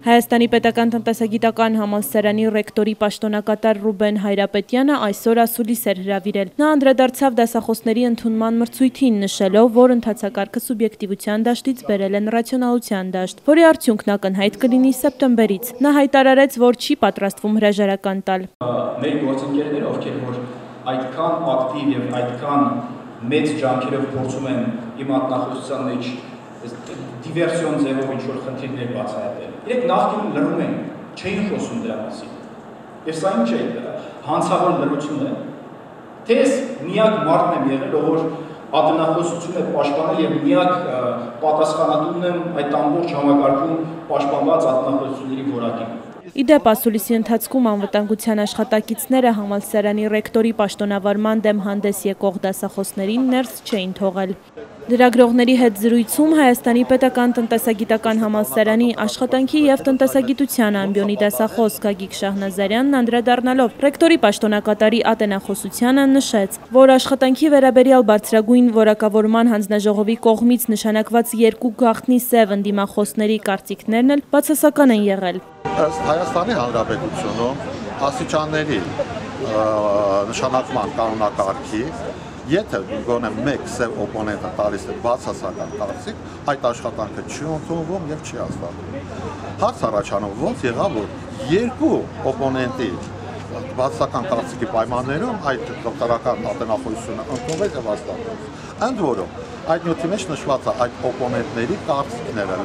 Հայաստանի պետական տնտեսագիտական համալսարանի ռեկտորի պաշտոնակատար Ռուբեն Հայրապետյանը այսօր ասուլիս էր հրավիրել։ Նա անդրադարձավ դասախոսների ընդունման մրցույթին, նշելով, որ ընթացակարգը սուբյեկտիվության դաշտից բերել են ռացիոնալության դաշտ, որի արդյունքն ակնհայտ կլինի սեպտեմբերից։ Նա հայտարարեց, որ չի պատրաստվում հրաժարական տալ։ Մեր գործընկերները, ովքեր որ այդքան ակտիվ եւ այդքան մեծ ջանքերով փորձում են իմ մատնախոսության մեջ դիվերսիոն ձևով ինչ որ խնդիրներ բացահայտել։ Իրենք նախկինում լրում էին, չէին խոսում դրա մասին։ Եվ սա ինչ է, հանցավոր լրություն է։ Թե ես միակ մարդն եմ եղել, որ ադնախոսությունը պաշտպանել եւ միակ պատասխանատունն եմ այդ ամբողջ համակարգում պաշտպանված ադնախոսությունների որակին։ Իդեպ ասուլիսի ընթացքում անվտանգության աշխատակիցները համալսարանի ռեկտորի պաշտոնավարման դեմ հանդես եկող դասախոսներին ներս չէին թողել։ Լրագրողների հետ զրույցում Հայաստանի պետական տնտեսագիտական համալսարանի աշխատանքի եւ տնտեսագիտության ամբիոնի դասախոս Գագիկ Շահնազարյանն անդրադառնալով ռեկտորի պաշտոնակատարի ատենախոսությանը նշեց, որ աշխատանքի վերաբերյալ բարձրագույն որակավորման հանձնաժողովի կողմից նշանակված երկու գաղտնի սև ընդդիմախոսների կարծիքներն էլ բացասական են եղել։ Հայաստանի Հանրապետությունում աստիճանների նշանակման կանոնակարգի Եթե գոնե մեկ սև օպոնենտը տալիս է բացասական կարծիք, այդ աշխատանքը չի ընդունվում եւ չի հաստատվում։ Հարց առաջանում ոնց եղավ որ երկու օպոնենտի բացասական կարծիքի պայմաններում այդ դոկտորական ատենախոսությունը ընդունվեց եւ հաստատվեց։ Ընդ որում, այդ նյութի մեջ նշված է այդ օպոնենտների կարծիքները